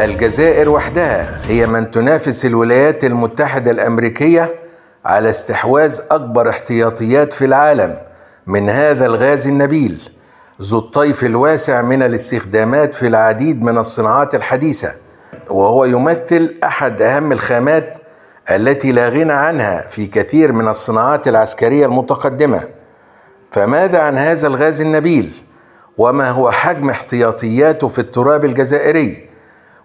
الجزائر وحدها هي من تنافس الولايات المتحدة الأمريكية على استحواذ أكبر احتياطيات في العالم من هذا الغاز النبيل. ذو الطيف الواسع من الاستخدامات في العديد من الصناعات الحديثة وهو يمثل أحد أهم الخامات التي لا غنى عنها في كثير من الصناعات العسكرية المتقدمة. فماذا عن هذا الغاز النبيل؟ وما هو حجم احتياطياته في التراب الجزائري؟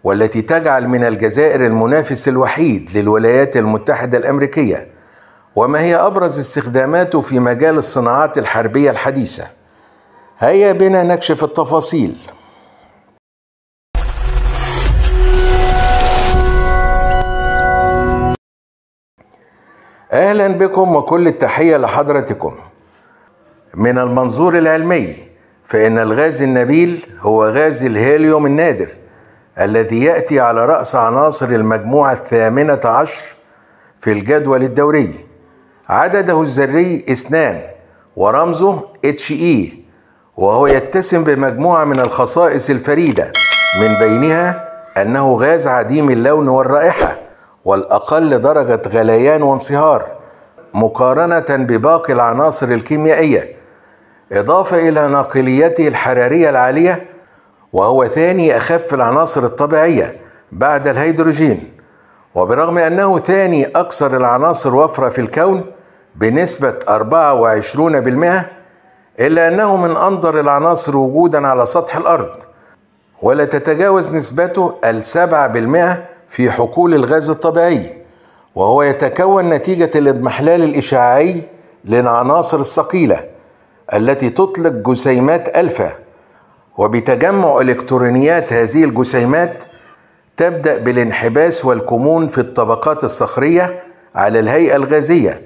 والتي تجعل من الجزائر المنافس الوحيد للولايات المتحدة الأمريكية؟ وما هي أبرز استخداماته في مجال الصناعات الحربية الحديثة؟ هيا بنا نكشف التفاصيل. أهلا بكم وكل التحية لحضرتكم. من المنظور العلمي فإن الغاز النبيل هو غاز الهيليوم النادر الذي يأتي على رأس عناصر المجموعة الثامنة عشر في الجدول الدوري. عدده الذري إثنان ورمزه HE وهو يتسم بمجموعة من الخصائص الفريدة من بينها أنه غاز عديم اللون والرائحة والأقل درجة غليان وانصهار مقارنة بباقي العناصر الكيميائية إضافة إلى ناقليته الحرارية العالية وهو ثاني أخف العناصر الطبيعية بعد الهيدروجين. وبرغم أنه ثاني أكثر العناصر وفرة في الكون بنسبة 24% إلا أنه من أندر العناصر وجودا على سطح الأرض ولا تتجاوز نسبته السبعة بالمئة في حقول الغاز الطبيعي وهو يتكون نتيجة الإضمحلال الإشعاعي للعناصر الثقيلة التي تطلق جسيمات ألفا. وبتجمع إلكترونيات هذه الجسيمات تبدأ بالانحباس والكمون في الطبقات الصخرية على الهيئة الغازية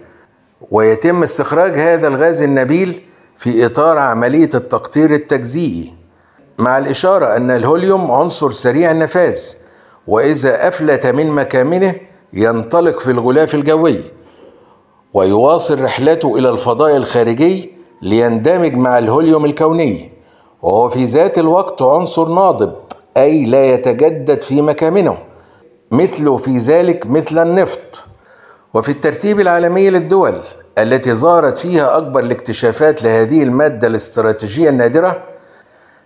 ويتم استخراج هذا الغاز النبيل في إطار عملية التقطير التجزيئي مع الإشارة أن الهوليوم عنصر سريع النفاذ وإذا أفلت من مكامنه ينطلق في الغلاف الجوي ويواصل رحلته إلى الفضاء الخارجي ليندمج مع الهوليوم الكوني. وهو في ذات الوقت عنصر ناضب أي لا يتجدد في مكامنه مثله في ذلك مثل النفط. وفي الترتيب العالمي للدول التي ظهرت فيها أكبر الاكتشافات لهذه المادة الاستراتيجية النادرة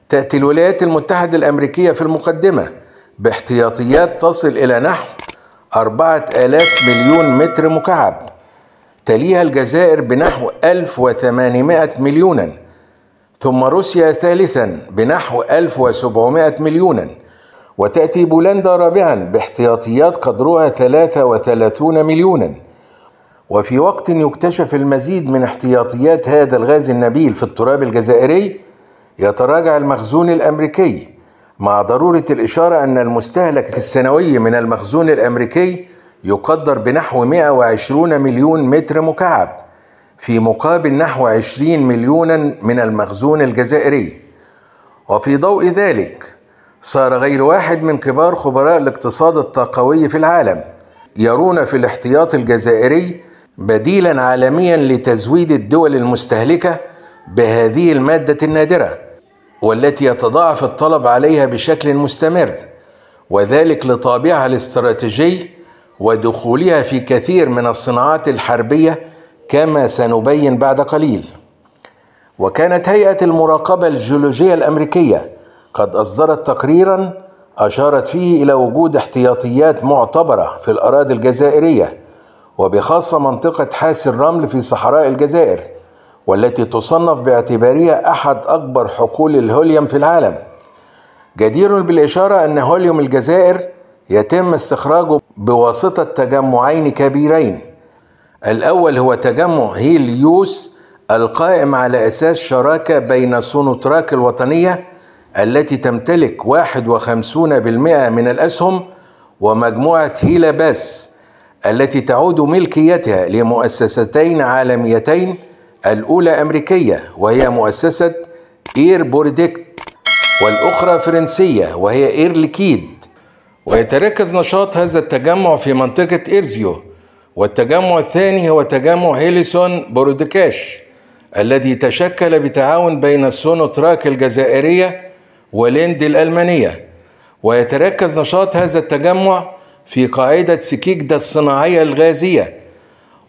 تأتي الولايات المتحدة الأمريكية في المقدمة باحتياطيات تصل إلى نحو أربعة آلاف مليون متر مكعب تليها الجزائر بنحو 1800 مليونا ثم روسيا ثالثا بنحو 1700 مليونا وتأتي بولندا رابعا باحتياطيات قدرها 33 مليونا. وفي وقت يكتشف المزيد من احتياطيات هذا الغاز النبيل في التراب الجزائري يتراجع المخزون الأمريكي. مع ضرورة الإشارة أن المستهلك السنوي من المخزون الأمريكي يقدر بنحو 120 مليون متر مكعب في مقابل نحو 20 مليونا من المخزون الجزائري. وفي ضوء ذلك صار غير واحد من كبار خبراء الاقتصاد الطاقوي في العالم يرون في الاحتياط الجزائري بديلا عالميا لتزويد الدول المستهلكة بهذه المادة النادرة والتي يتضاعف الطلب عليها بشكل مستمر وذلك لطابعها الاستراتيجي ودخولها في كثير من الصناعات الحربية كما سنبين بعد قليل. وكانت هيئة المراقبة الجيولوجية الأمريكية قد أصدرت تقريرا أشارت فيه إلى وجود احتياطيات معتبرة في الأراضي الجزائرية وبخاصة منطقة حاس الرمل في صحراء الجزائر والتي تصنف باعتبارها أحد أكبر حقول الهوليوم في العالم. جدير بالإشارة أن هوليوم الجزائر يتم استخراجه بواسطة تجمعين كبيرين. الأول هو تجمع هيليوس القائم على أساس شراكة بين سونوتراك الوطنية التي تمتلك 51% من الأسهم ومجموعة هيلاباس التي تعود ملكيتها لمؤسستين عالميتين الأولى أمريكية وهي مؤسسة إير بروداكتس والأخرى فرنسية وهي إير ليكيد. ويتركز نشاط هذا التجمع في منطقة أرزيو والتجمع الثاني هو تجمع هيليسون بروداكشن الذي تشكل بتعاون بين السوناطراك الجزائرية وليند الألمانية. ويتركز نشاط هذا التجمع في قاعدة سكيكدا الصناعية الغازية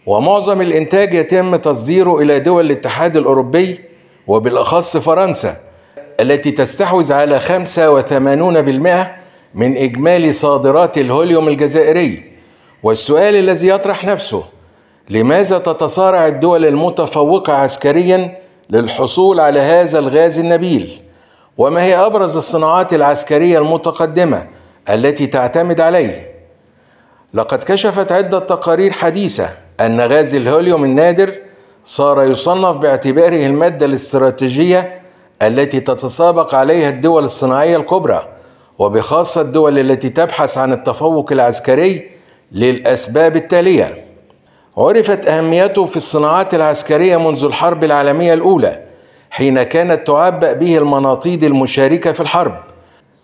ومعظم الإنتاج يتم تصديره إلى دول الاتحاد الأوروبي وبالأخص فرنسا التي تستحوذ على 85% من إجمالي صادرات الهوليوم الجزائري. والسؤال الذي يطرح نفسه لماذا تتصارع الدول المتفوقة عسكريا للحصول على هذا الغاز النبيل؟ وما هي أبرز الصناعات العسكرية المتقدمة التي تعتمد عليه؟ لقد كشفت عدة تقارير حديثة أن غاز الهوليوم النادر صار يصنف باعتباره المادة الاستراتيجية التي تتسابق عليها الدول الصناعية الكبرى وبخاصة الدول التي تبحث عن التفوق العسكري للأسباب التالية. عرفت أهميته في الصناعات العسكرية منذ الحرب العالمية الأولى حين كانت تعبأ به المناطيد المشاركة في الحرب.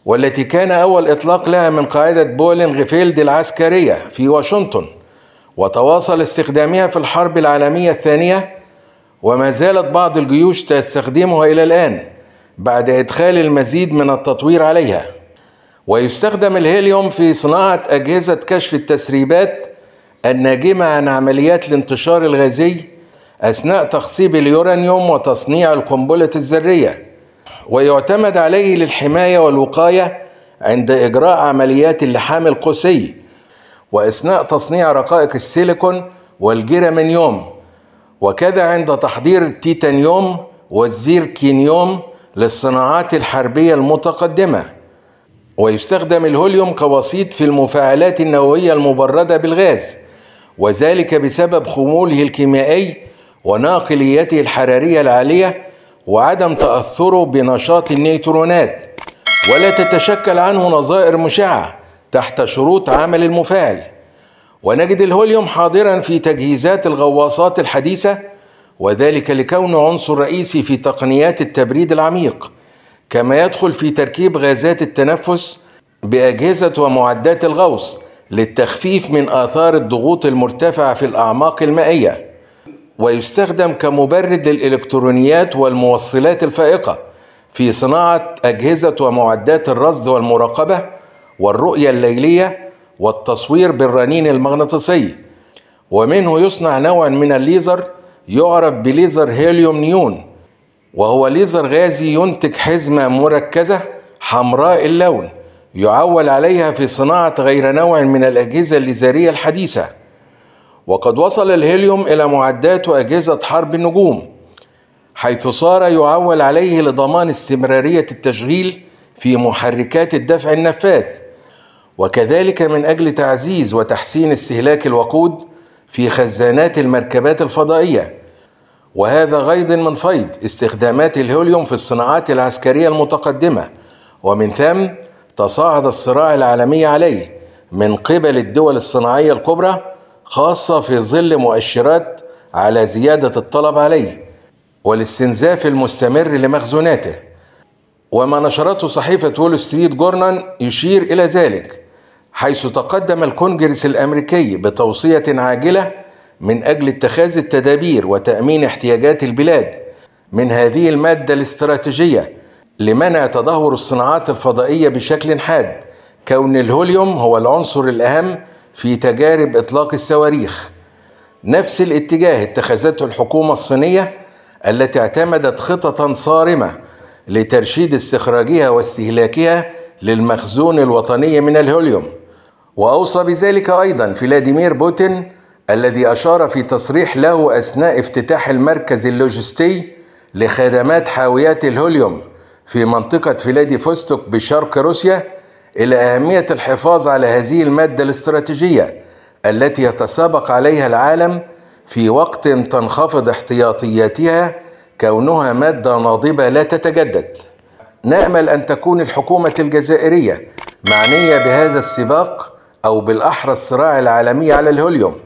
والتي كان أول إطلاق لها من قاعدة بولينغفيلد العسكرية في واشنطن وتواصل استخدامها في الحرب العالمية الثانية وما زالت بعض الجيوش تستخدمها إلى الآن بعد إدخال المزيد من التطوير عليها. ويستخدم الهيليوم في صناعة أجهزة كشف التسريبات الناجمة عن عمليات الانتشار الغازي أثناء تخصيب اليورانيوم وتصنيع القنبلة الذرية. ويعتمد عليه للحماية والوقاية عند إجراء عمليات اللحام القوسي وأثناء تصنيع رقائق السيليكون والجيرامينيوم وكذا عند تحضير التيتانيوم والزيركينيوم للصناعات الحربية المتقدمة. ويستخدم الهوليوم كوسيط في المفاعلات النووية المبردة بالغاز وذلك بسبب خموله الكيميائي وناقليته الحرارية العالية وعدم تأثره بنشاط النيوترونات ولا تتشكل عنه نظائر مشعة تحت شروط عمل المفاعل. ونجد الهوليوم حاضرا في تجهيزات الغواصات الحديثة وذلك لكونه عنصر رئيسي في تقنيات التبريد العميق كما يدخل في تركيب غازات التنفس بأجهزة ومعدات الغوص للتخفيف من آثار الضغوط المرتفعة في الأعماق المائية. ويستخدم كمبرد للإلكترونيات والموصلات الفائقة في صناعة أجهزة ومعدات الرصد والمراقبة والرؤية الليلية والتصوير بالرنين المغناطيسي. ومنه يصنع نوع من الليزر يعرف بليزر هيليوم نيون وهو ليزر غازي ينتج حزمة مركزة حمراء اللون يعول عليها في صناعة غير نوع من الأجهزة الليزرية الحديثة. وقد وصل الهيليوم إلى معدات وأجهزة حرب النجوم حيث صار يعول عليه لضمان استمرارية التشغيل في محركات الدفع النفاث وكذلك من أجل تعزيز وتحسين استهلاك الوقود في خزانات المركبات الفضائية. وهذا غيض من فيض استخدامات الهليوم في الصناعات العسكرية المتقدمة. ومن ثم تصاعد الصراع العالمي عليه من قبل الدول الصناعية الكبرى خاصة في ظل مؤشرات على زيادة الطلب عليه والاستنزاف المستمر لمخزوناته. وما نشرته صحيفة وول ستريت جورنال يشير إلى ذلك حيث تقدم الكونجرس الأمريكي بتوصية عاجلة من أجل اتخاذ التدابير وتأمين احتياجات البلاد من هذه المادة الاستراتيجية لمنع تدهور الصناعات الفضائية بشكل حاد. كون الهوليوم هو العنصر الأهم في تجارب إطلاق الصواريخ. نفس الاتجاه اتخذته الحكومة الصينية التي اعتمدت خططا صارمة لترشيد استخراجها واستهلاكها للمخزون الوطني من الهليوم. وأوصى بذلك أيضا فلاديمير بوتين الذي أشار في تصريح له أثناء افتتاح المركز اللوجستي لخدمات حاويات الهليوم في منطقة فلاديفوستوك بشرق روسيا إلى أهمية الحفاظ على هذه المادة الاستراتيجية التي يتسابق عليها العالم في وقت تنخفض احتياطياتها كونها مادة ناضبة لا تتجدد. نأمل أن تكون الحكومة الجزائرية معنية بهذا السباق أو بالأحرى الصراع العالمي على الهوليوم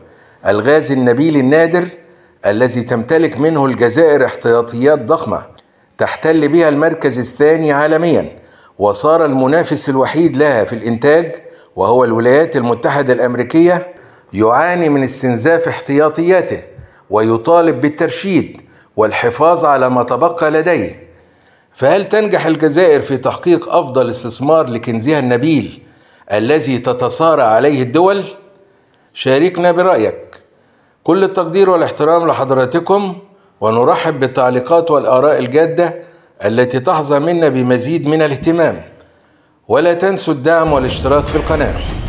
الغاز النبيل النادر الذي تمتلك منه الجزائر احتياطيات ضخمة تحتل بها المركز الثاني عالميا وصار المنافس الوحيد لها في الإنتاج وهو الولايات المتحدة الأمريكية يعاني من استنزاف احتياطياته ويطالب بالترشيد والحفاظ على ما تبقى لديه. فهل تنجح الجزائر في تحقيق أفضل استثمار لكنزها النبيل الذي تتصارع عليه الدول؟ شاركنا برأيك. كل التقدير والإحترام لحضراتكم ونرحب بالتعليقات والآراء الجادة التي تحظى منا بمزيد من الاهتمام. ولا تنسوا الدعم والاشتراك في القناة.